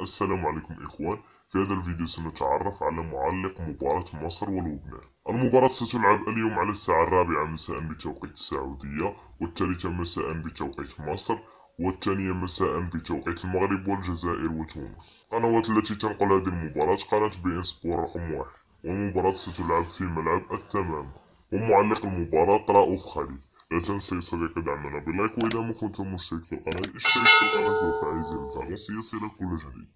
السلام عليكم إخوان. في هذا الفيديو سنتعرف على معلق مباراة مصر ولبنان. المباراة ستلعب اليوم على الساعة الرابعة مساء بتوقيت السعودية والثالثة مساء بتوقيت مصر والثانية مساء بتوقيت المغرب والجزائر وتونس. القنوات التي تنقل هذه المباراة قناة بي إن سبور رقم واحد. والمباراة ستلعب في ملعب التمام. ومعلق المباراة رؤوف خالد لا تنسى صديقي دعمنا بلايك وإذا ما كنت مشترك في القناة اشترك في القناة وفعل زر الجرس ليصلك كل جديد